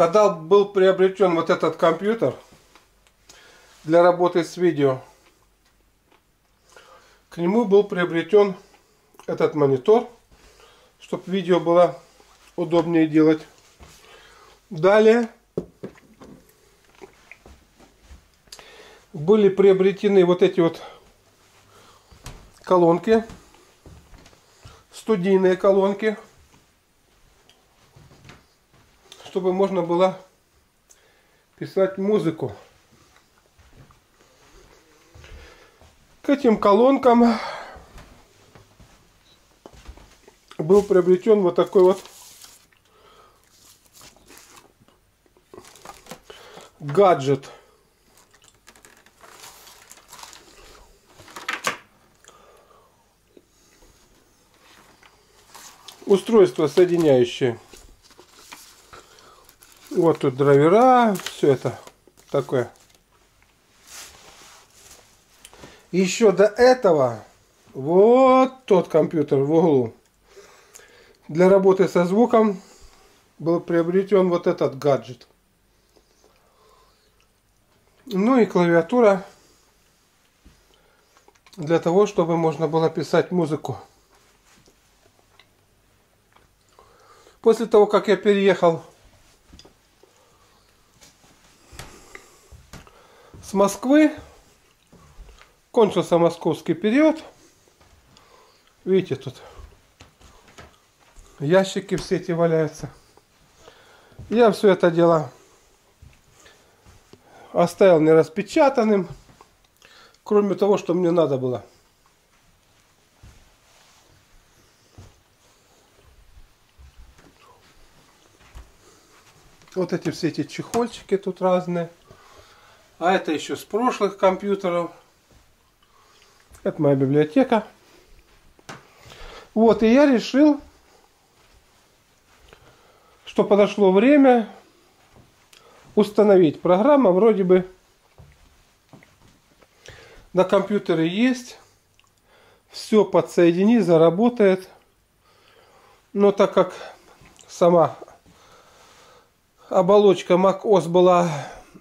Когда был приобретен вот этот компьютер для работы с видео, к нему был приобретен этот монитор, чтобы видео было удобнее делать. Далее были приобретены вот эти вот колонки, студийные колонки, чтобы можно было писать музыку. К этим колонкам был приобретен вот такой вот гаджет. Устройство соединяющее. Вот тут драйвера, все это такое. Еще до этого вот тот компьютер в углу. Для работы со звуком был приобретен вот этот гаджет. Ну и клавиатура для того, чтобы можно было писать музыку. После того, как я переехал с Москвы, кончился московский период. Видите, тут ящики все эти валяются. Я все это дело оставил нераспечатанным, кроме того, что мне надо было. Вот эти все эти чехольчики тут разные. А это еще с прошлых компьютеров. Это моя библиотека. Вот, и я решил, что подошло время установить. Программа вроде бы на компьютере есть. Все подсоедини, заработает. Но так как сама оболочка macOS была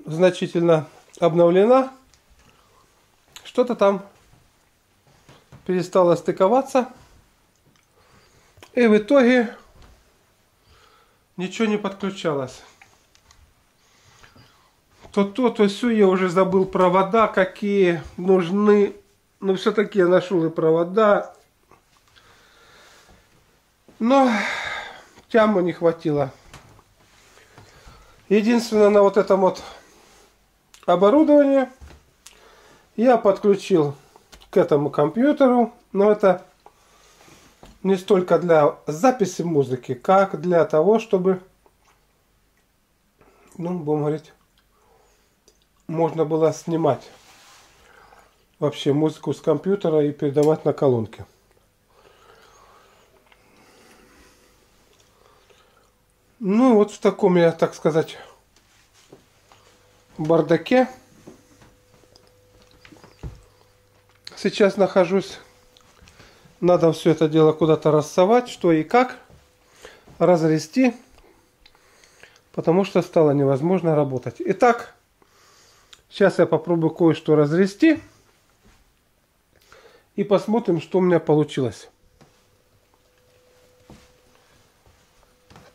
значительно обновлена, что-то там перестало стыковаться. И в итоге ничего не подключалось. То то, то все, я уже забыл провода, какие нужны. Но все-таки я нашел и провода. Но тяму не хватило. Единственное, на вот этом вот оборудовании я подключил к этому компьютеру. Но это не столько для записи музыки, как для того, чтобы, ну, будем говорить, можно было снимать вообще музыку с компьютера и передавать на колонки. Ну, вот в таком я, так сказать, бардаке сейчас нахожусь. Надо все это дело куда-то рассовать, что и как, разрести, потому что стало невозможно работать. Итак, сейчас я попробую кое-что разрести и посмотрим, что у меня получилось.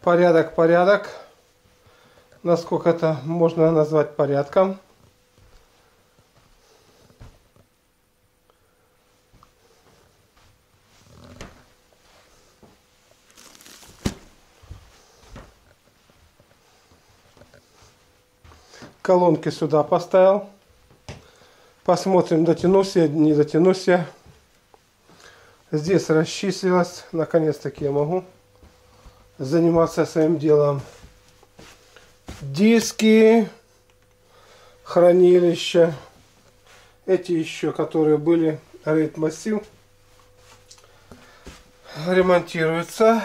порядок, порядок. Насколько это можно назвать порядком. Колонки сюда поставил. Посмотрим, дотянусь я, не дотянусь я. Здесь расчислилось. Наконец-таки я могу заниматься своим делом. Диски, хранилища. Эти еще, которые были рейд массив, ремонтируются.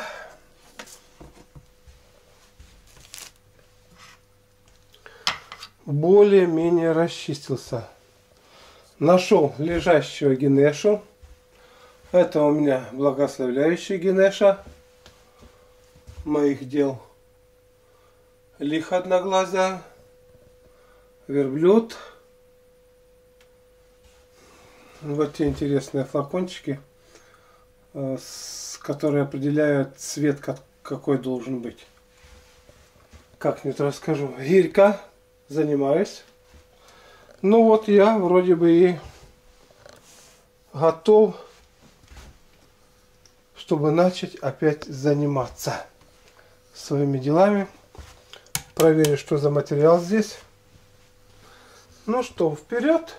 Более-менее расчистился. Нашел лежащего генешу. Это у меня благословляющий генеша моих дел. Лихо одноглазая, верблюд. Вот те интересные флакончики, э, которые определяют цвет, какой должен быть. Как-нибудь расскажу. Гирька занимаюсь. Ну вот я вроде бы и готов, чтобы начать опять заниматься своими делами. Проверю, что за материал здесь. Ну что, вперед!